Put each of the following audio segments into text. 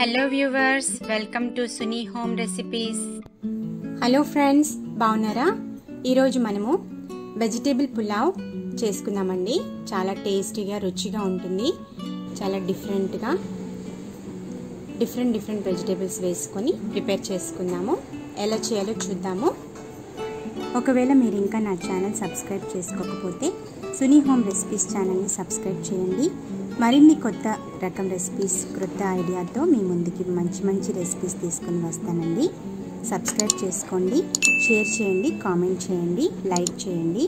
Hello viewers welcome to Suni home recipes hello friends బాగున్నారా? ఈరోజు మనము వెజిటేబుల్ పులావ్ చేసుకుందామండి. చాలా టేస్టీగా రుచిగా ఉంటుంది. చాలా డిఫరెంట్గా డిఫరెంట్ డిఫరెంట్ వెజిటేబుల్స్ వేసుకొని ప్రిపేర్ చేసుకుందాము. ఎలా చేయాలో చూద్దాము. ఒకవేళ మీరు ఇంకా నా ఛానల్ సబ్స్క్రైబ్ చేసుకోకపోతే సునీ హోమ్ రెసిపీస్ ఛానల్ని సబ్స్క్రైబ్ చేయండి. మరిన్ని కొత్త రకం రెసిపీస్ క్రొత్త ఐడియాతో మీ ముందుకి మంచి మంచి రెసిపీస్ తీసుకుని వస్తానండి. సబ్స్క్రైబ్ చేసుకోండి షేర్ చేయండి కామెంట్ చేయండి లైక్ చేయండి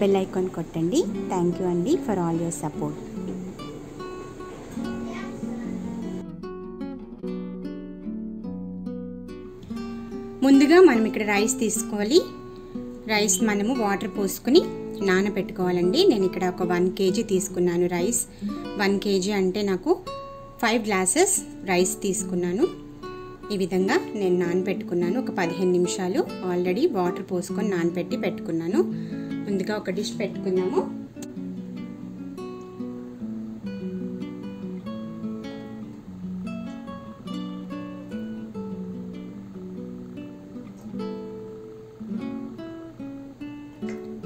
బెల్ ఐకాన్ కొట్టండి. థ్యాంక్ యూ అండి ఫర్ ఆల్ యువర్ సపోర్ట్. ముందుగా మనం ఇక్కడ రైస్ తీసుకోవాలి. రైస్ మనము వాటర్ పోసుకొని నానబెట్టుకోవాలండి. నేను ఇక్కడ ఒక వన్ కేజీ తీసుకున్నాను రైస్. వన్ కేజీ అంటే నాకు ఫైవ్ గ్లాసెస్ రైస్ తీసుకున్నాను. ఈ విధంగా నేను నానబెట్టుకున్నాను. ఒక పదిహేను నిమిషాలు ఆల్రెడీ వాటర్ పోసుకొని నానబెట్టి పెట్టుకున్నాను. ముందుగా ఒక డిష్ పెట్టుకున్నాము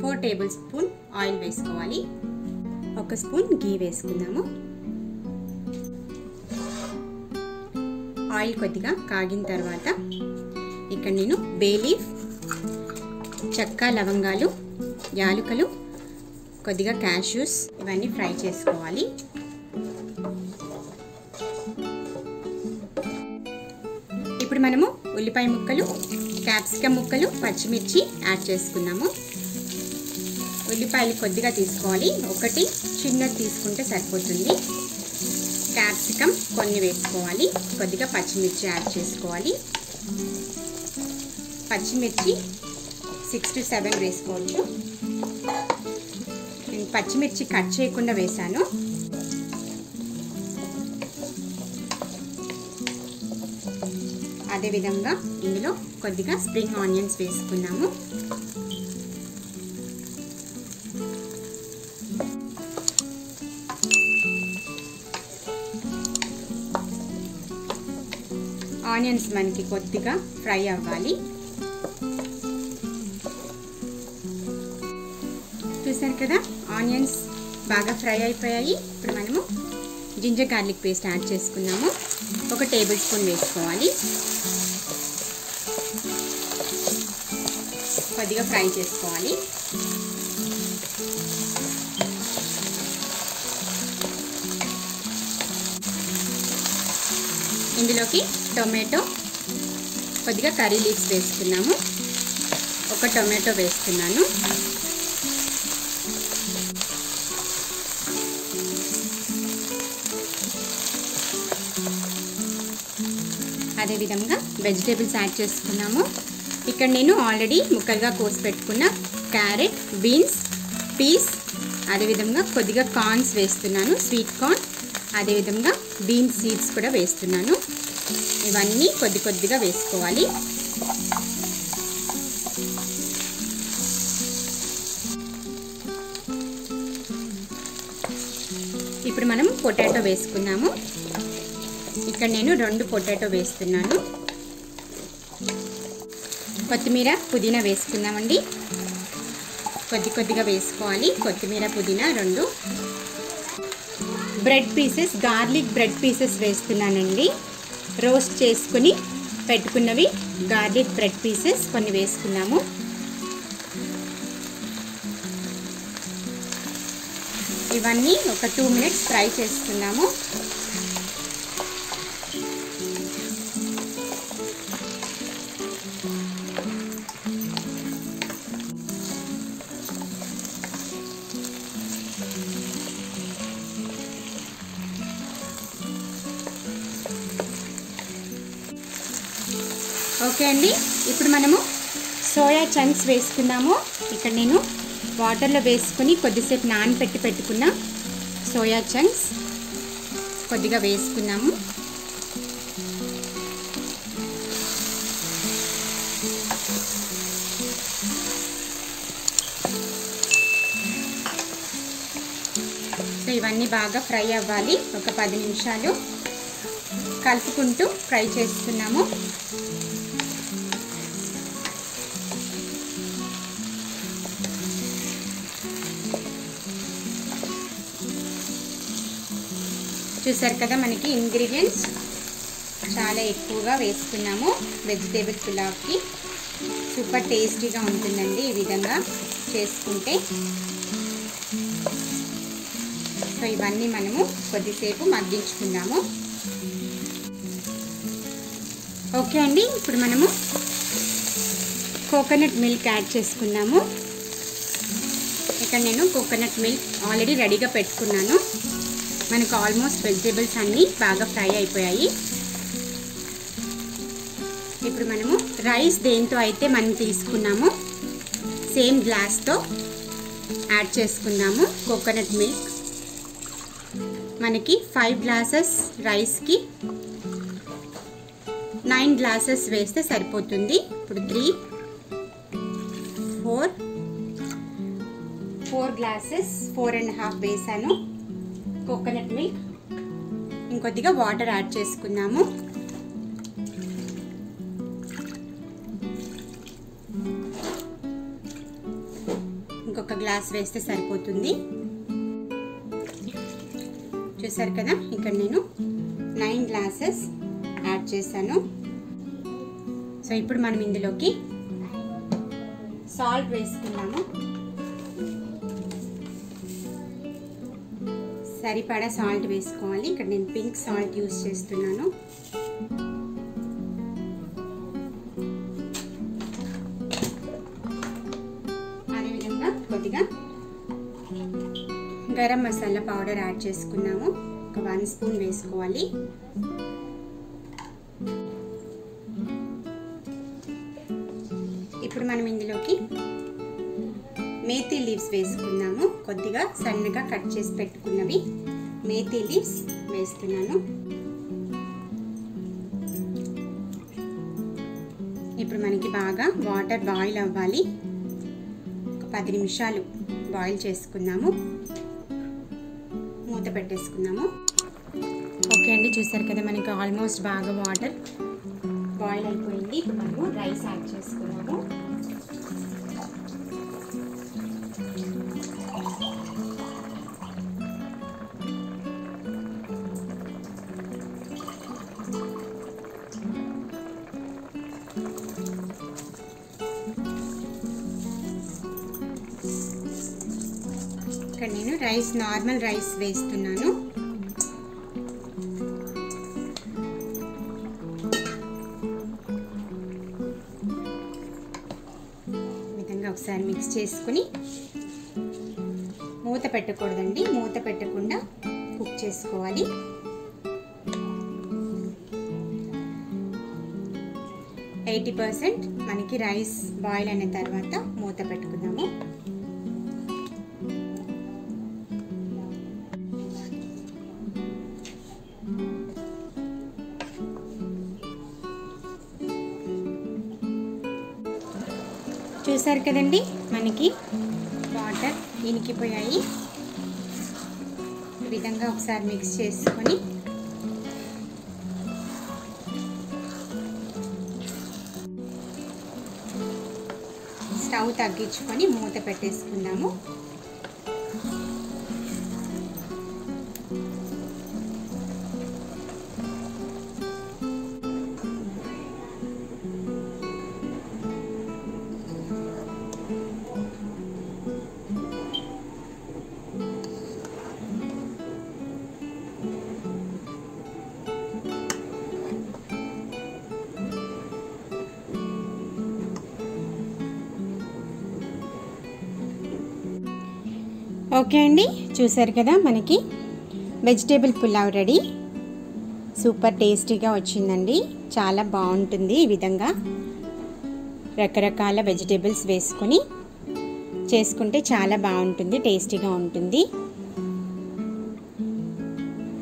ఫోర్ టేబుల్ స్పూన్ ఆయిల్ వేసుకోవాలి. ఒక స్పూన్ గీ వేసుకుందాము. ఆయిల్ కొద్దిగా కాగిన తర్వాత ఇక్కడ నేను బేలీఫ్ చెక్క లవంగాలు యాలుకలు కొద్దిగా క్యాష్యూస్ ఇవన్నీ ఫ్రై చేసుకోవాలి. ఇప్పుడు మనము ఉల్లిపాయ ముక్కలు క్యాప్సికమ్ ముక్కలు పచ్చిమిర్చి యాడ్ చేసుకున్నాము. ఉల్లిపాయలు కొద్దిగా తీసుకోవాలి. ఒకటి చిన్నది తీసుకుంటే సరిపోతుంది. క్యాప్సికమ్ కొన్ని వేసుకోవాలి. కొద్దిగా పచ్చిమిర్చి యాడ్ చేసుకోవాలి. పచ్చిమిర్చి సిక్స్ టు సెవెన్ వేసుకోవచ్చు. నేను పచ్చిమిర్చి కట్ చేయకుండా వేసాను అదేవిధంగా ఇందులో కొద్దిగా స్ప్రింగ్ ఆనియన్స్ వేసుకున్నాము. ఆనియన్స్ మనకి కొద్దిగా ఫ్రై అవ్వాలి. చూసారు కదా ఆనియన్స్ బాగా ఫ్రై అయిపోయాయి. ఇప్పుడు మనము జింజర్ గార్లిక్ పేస్ట్ యాడ్ చేసుకున్నాము. ఒక టేబుల్ స్పూన్ వేసుకోవాలి. కొద్దిగా ఫ్రై చేసుకోవాలి. ఇందులోకి టొమాటో. కొద్దిగా కర్రీ లీవ్స్ వేసుకున్నాము. ఒక టొమాటో వేస్తున్నాను అదేవిధంగా వెజిటేబుల్స్ యాడ్ చేసుకున్నాము. ఇక్కడ నేను ఆల్రెడీ ముక్కలుగా కోసి పెట్టుకున్న క్యారెట్ బీన్స్ పీస్ అదేవిధంగా కొద్దిగా కార్న్స్ వేస్తున్నాను స్వీట్ కార్న్ అదేవిధంగా బీన్స్ సీడ్స్ కూడా వేస్తున్నాను. ఇవన్నీ కొద్ది కొద్దిగా వేసుకోవాలి. ఇప్పుడు మనం పొటాటో వేసుకున్నాము. ఇక్కడ నేను రెండు పొటాటో వేస్తున్నాను. కొత్తిమీర పుదీనా వేసుకుందామండి. కొద్ది కొద్దిగా వేసుకోవాలి. కొత్తిమీర పుదీనా రెండు. Bread pieces garlic bread pieces వేస్తున్నానండి. రోస్ట్ చేసుకుని పెట్టుకున్నవి గార్లిక్ బ్రెడ్ పీసెస్ కొన్ని వేసుకున్నాము. ఇవన్నీ ఒక టూ మినిట్స్ ఫ్రై చేసుకున్నాము. ఓకే అండి. ఇప్పుడు మనము సోయా చంక్స్ వేసుకున్నాము ఇక్కడ నేను వాటర్లో వేసుకుని కొద్దిసేపు నానపెట్టి పెట్టుకున్న సోయా చంక్స్ కొద్దిగా వేసుకున్నాము సో ఇవన్నీ బాగా ఫ్రై అవ్వాలి. ఒక పది నిమిషాలు కలుపుకుంటూ ఫ్రై చేస్తున్నాము చూసారు కదా మనకి ఇంగ్రీడియంట్స్ చాలా ఎక్కువగా వేసుకున్నాము. వెజిటేబుల్ పులావ్కి సూపర్ టేస్టీగా ఉంటుందండి ఈ విధంగా చేసుకుంటే. సో ఇవన్నీ మనము కొద్దిసేపు మగ్గించుకున్నాము ఓకే అండి ఇప్పుడు మనము కోకోనట్ మిల్క్ యాడ్ చేసుకున్నాము ఇక్కడ నేను కోకోనట్ మిల్క్ ఆల్రెడీ రెడీగా పెట్టుకున్నాను. మనకు ఆల్మోస్ట్ వెజిటేబుల్స్ అన్నీ బాగా ఫ్రై అయిపోయాయి. ఇప్పుడు మనము రైస్ దేంతో అయితే మనం తీసుకున్నామో సేమ్ గ్లాస్తో యాడ్ చేసుకుందాము. కోకోనట్ మిల్క్ మనకి ఫైవ్ గ్లాసెస్ రైస్కి నైన్ గ్లాసెస్ వేస్తే సరిపోతుంది. ఇప్పుడు three four four glasses four and half వేసాను. Coconut milk. ఇంకొద్దిగా వాటర్ యాడ్ చేసుకున్నాము ఇంకొక గ్లాస్ వేస్తే సరిపోతుంది. చూసారు కదా ఇక్కడ నేను నైన్ గ్లాసెస్ యాడ్ చేశాను. సో ఇప్పుడు మనం ఇందులోకి సాల్ట్ వేసుకున్నాము సరిపడా సాల్ట్ వేసుకోవాలి. ఇక్కడ నేను పింక్ సాల్ట్ యూస్ చేస్తున్నాను. అదేవిధంగా కొద్దిగా గరం మసాలా పౌడర్ యాడ్ చేసుకున్నాము. ఒక వన్ స్పూన్ వేసుకోవాలి. ఇప్పుడు మనం ఇందులోకి మేతి లీవ్స్ వేసుకున్నాము. కొద్దిగా సన్నగా కట్ చేసి పెట్టుకున్నవి. మేతి లీవ్స్ వేస్తున్నాను. ఇప్పుడు మనకి బాగా వాటర్ బాయిల్ అవ్వాలి. ఒక పది నిమిషాలు బాయిల్ చేసుకున్నాము. మూత పెట్టేసుకున్నాము. ఓకే అండి చూసారు కదా మనకి ఆల్మోస్ట్ బాగా వాటర్ బాయిల్ అయిపోయింది. ఇప్పుడు మనము రైస్ యాడ్ చేసుకున్నాము. నేను రైస్ నార్మల్ రైస్ వేస్తున్నాను. విధంగా ఒకసారి మిక్స్ చేసుకుని మూత పెట్టకూడదండి. మూత పెట్టకుండా కుక్ చేసుకోవాలి. ఎయిటీ పర్సెంట్ మనకి రైస్ బాయిల్ అయిన తర్వాత మూత పెట్టుకుందాము. చూసారు కదండి? మనకి వాటర్ ఇనికిపోయాయి. ఈ విధంగా ఒకసారి మిక్స్ చేసుకొని స్టవ్ తగ్గించుకొని మూత పెట్టేసుకుందాము. ఓకే అండి చూసారు కదా మనకి వెజిటేబుల్ పులావ్ రెడీ. సూపర్ టేస్టీగా వచ్చిందండి చాలా బాగుంటుంది ఈ విధంగా. రకరకాల వెజిటేబుల్స్ వేసుకొని చేసుకుంటే చాలా బాగుంటుంది టేస్టీగా ఉంటుంది.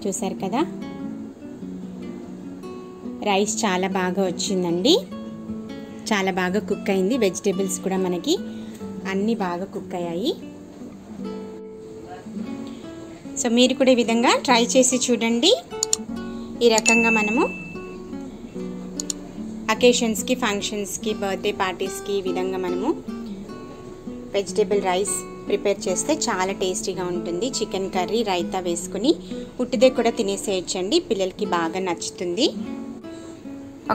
చూసారు కదా? రైస్ చాలా బాగా వచ్చిందండి. చాలా బాగా కుక్ అయింది వెజిటేబుల్స్ కూడా మనకి అన్నీ బాగా కుక్ అయ్యాయి. సో మీరు కూడా ఈ విధంగా ట్రై చేసి చూడండి. ఈ రకంగా మనము అకేషన్స్కి ఫంక్షన్స్కి బర్త్డే పార్టీస్కి ఈ విధంగా మనము వెజిటేబుల్ రైస్ ప్రిపేర్ చేస్తే చాలా టేస్టీగా ఉంటుంది. చికెన్ కర్రీ రైతా వేసుకుని ఉట్టిదే కూడా తినేసేయచ్చండి. పిల్లలకి బాగా నచ్చుతుంది.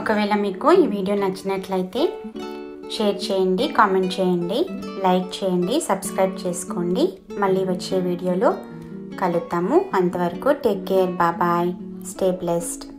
ఒకవేళ మీకు ఈ వీడియో నచ్చినట్లయితే షేర్ చేయండి కామెంట్ చేయండి లైక్ చేయండి సబ్స్క్రైబ్ చేసుకోండి. మళ్ళీ వచ్చే వీడియోలో కలుద్దాము. అంతవరకు take care. Bye bye stay blessed.